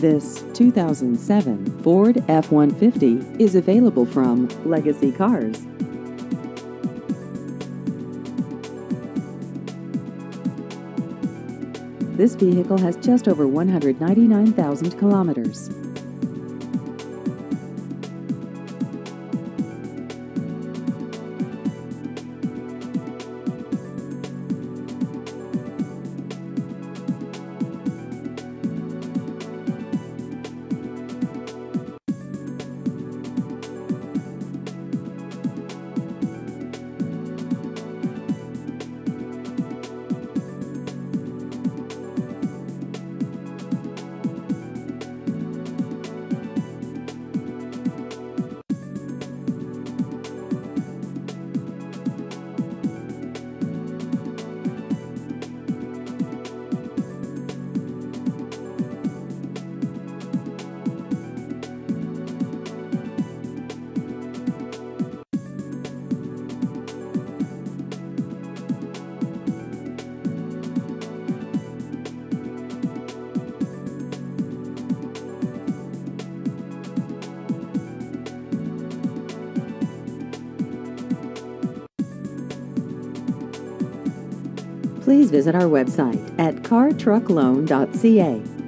This 2007 Ford F-150 is available from Legacy Cars. This vehicle has just over 199,000 kilometers. Please visit our website at cartruckloan.ca